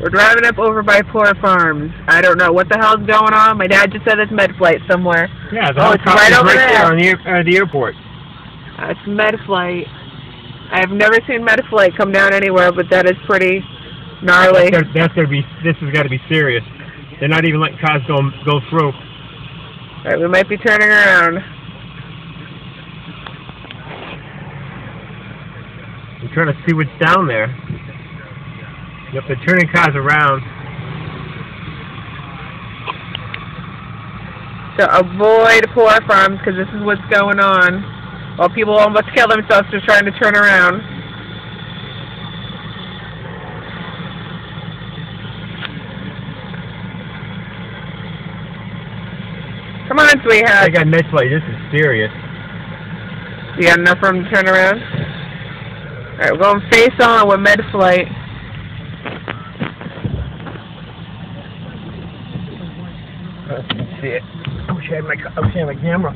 We're driving up over by Poor Farms. I don't know what the hell's going on. My dad just said it's med flight somewhere. Yeah, the Oh, it's right over there there. on the, air- uh, the airport. Uh, it's med flight. I've never seen med flight come down anywhere, but that is pretty gnarly. That's, that's gonna be. This has got to be serious. They're not even letting cars go go through. Alright, we might be turning around. I'm trying to see what's down there. Yep, they're turning cars around. So avoid Poor Farms because this is what's going on. While people almost kill themselves just trying to turn around. Come on, I sweetheart. got med flight. This is serious. You got enough room to turn around? Alright, we're going face on with med see it. I wish I had my, I wish I had my camera.